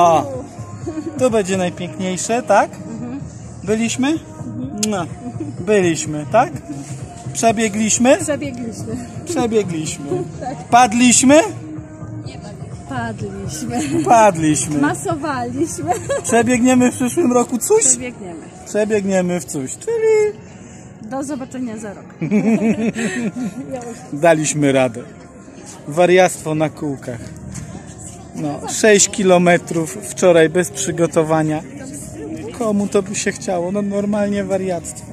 O, tu będzie najpiękniejsze, tak? Byliśmy? No, byliśmy, tak? Przebiegliśmy? Przebiegliśmy. Przebiegliśmy. Padliśmy? Padliśmy. Padliśmy. Masowaliśmy. Przebiegniemy w przyszłym roku coś? Przebiegniemy. Przebiegniemy w coś, czyli Do zobaczenia za rok. daliśmy radę. Wariactwo na kółkach. No, 6 kilometrów wczoraj bez przygotowania. Komu to by się chciało? No normalnie wariactwo.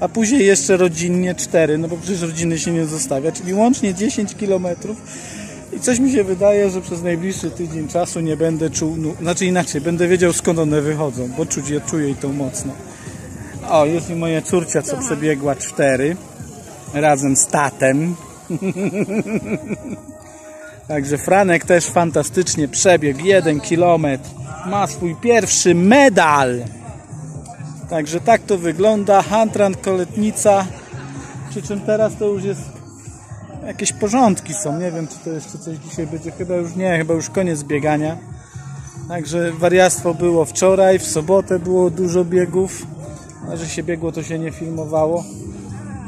A później jeszcze rodzinnie 4, no bo przecież rodziny się nie zostawia, czyli łącznie 10 kilometrów. I coś mi się wydaje, że przez najbliższy tydzień czasu nie będę czuł, no, znaczy inaczej, będę wiedział skąd one wychodzą, bo czuć je, czuję i to mocno. O, jest i moja córcia, co przebiegła 4 razem z tatem. Także Franek też fantastycznie przebiegł 1 kilometr. Ma swój pierwszy medal. Także tak to wygląda. Hantrand Koletnica. Przy czym teraz to już jest jakieś porządki są. Nie wiem, czy to jeszcze coś dzisiaj będzie. Chyba już nie, chyba już koniec biegania. Także wariactwo było wczoraj, w sobotę było dużo biegów. A że się biegło, to się nie filmowało.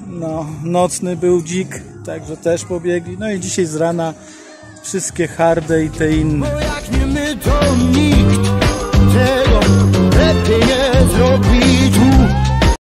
No, nocny był dzik, także też pobiegli. No i dzisiaj z rana wszystkie harde i te inne. Bo jak nie my, to nikt tego